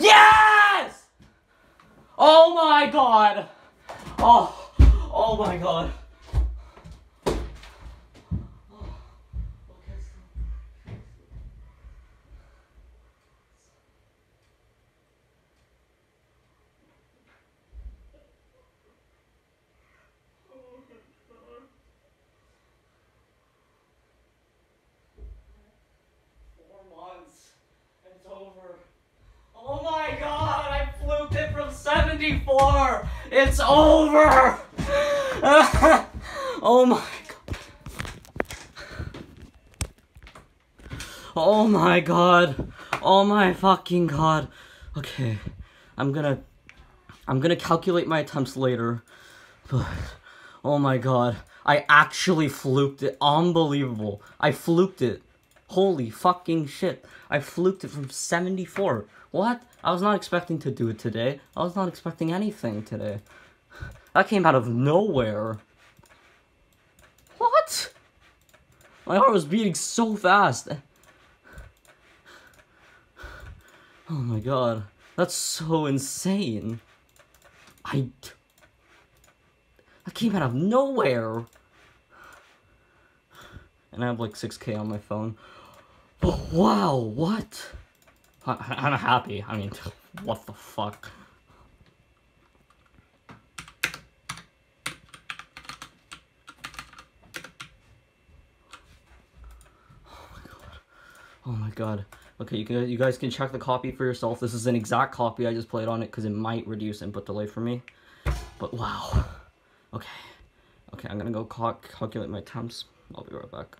Yes! Oh my god! Oh, oh my god. Four months. It's over. Oh my god, I fluked it from 74! It's over! oh my god. Oh my god. Oh my fucking god. Okay. I'm gonna I'm gonna calculate my attempts later. But oh my god. I actually fluked it. Unbelievable. I fluked it. Holy fucking shit. I fluked it from 74. What? I was not expecting to do it today. I was not expecting anything today. That came out of nowhere. What? My heart was beating so fast. Oh my god. That's so insane. I. That came out of nowhere. And I have like 6k on my phone. But wow, what? I, I'm happy. I mean, what the fuck? Oh my god. Oh my god. Okay, you can you guys can check the copy for yourself. This is an exact copy. I just played on it because it might reduce input delay for me. But wow. Okay. Okay, I'm gonna go cal calculate my temps. I'll be right back.